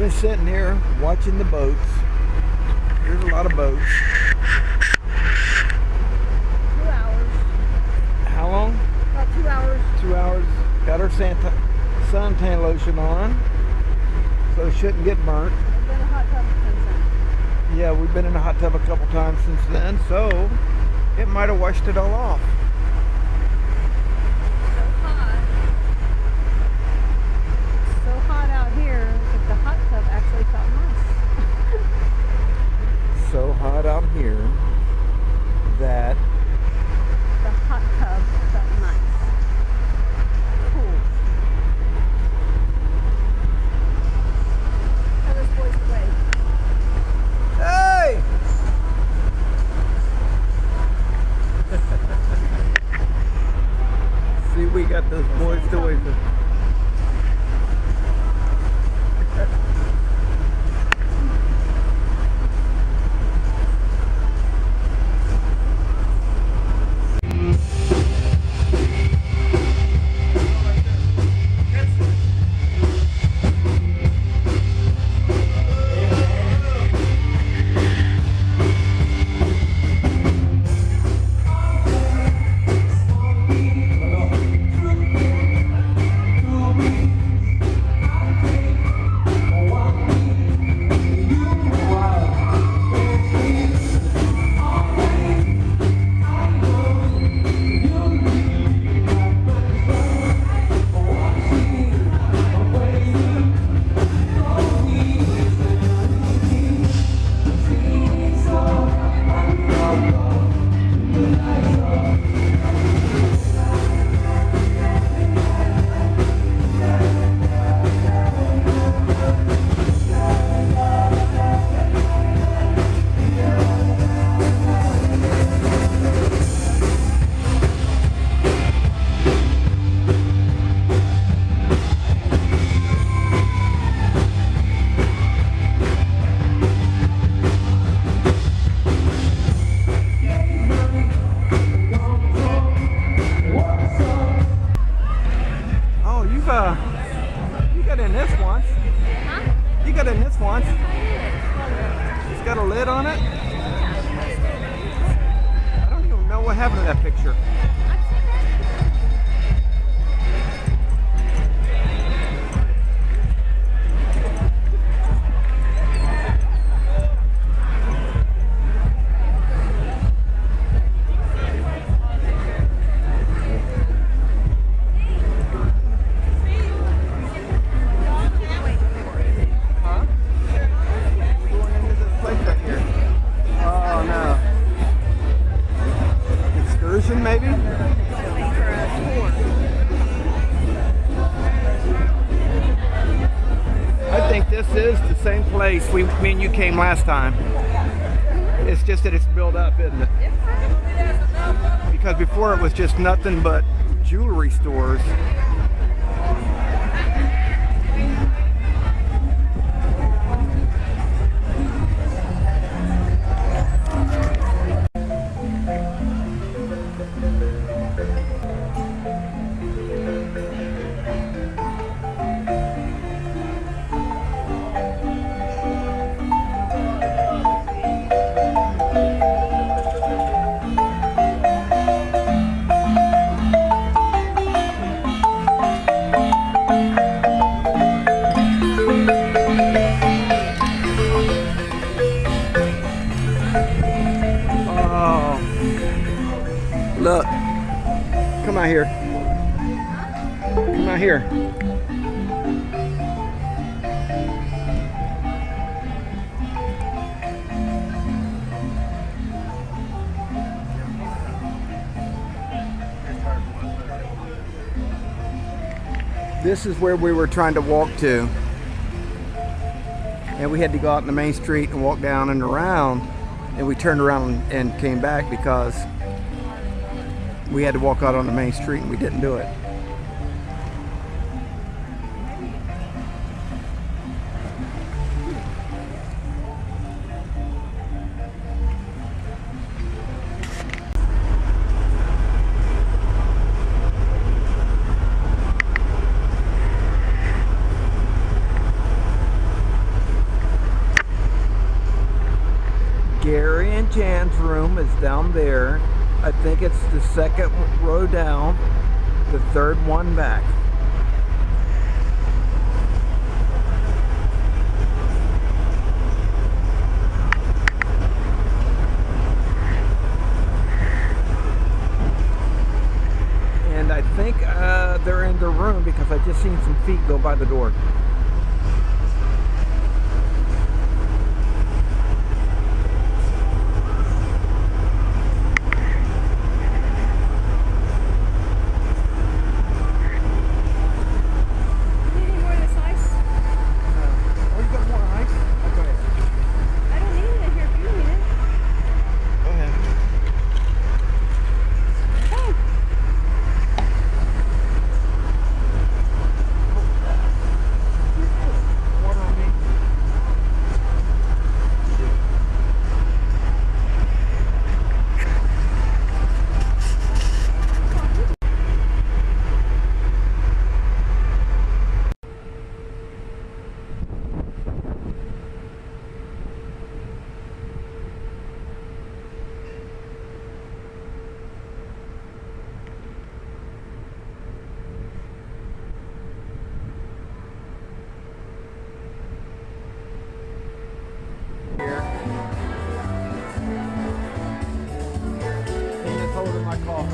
Been sitting here watching the boats. There's a lot of boats. Two hours. How long? About two hours. Two hours. Got our Santa, suntan lotion on, so it shouldn't get burnt. I've been in a hot tub since then. Yeah, we've been in a hot tub a couple times since then, so it might have washed it all off. Lid on it. I don't even know what happened to that picture. You came last time. It's just that it's built up, isn't it? Because before it was just nothing but jewelry stores. Look. Come out here. Come out here. This is where we were trying to walk to. And we had to go out in the main street and walk down and around. And we turned around and came back because we had to walk out on the main street and we didn't do it. Gary and Jan's room is down there I think it's the second row down, the third one back. And I think uh, they're in their room because I just seen some feet go by the door. You need any more of this ice? oh, you got more ice? go ahead. I don't need it in here if you need it. Go ahead. Hey, Water on me. Here. And it's holding my coffee. Coffee good? Okay. Want to go back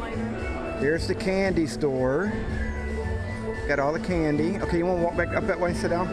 later. Here's the candy store. Got all the candy. Okay, you want to walk back up that way and sit down?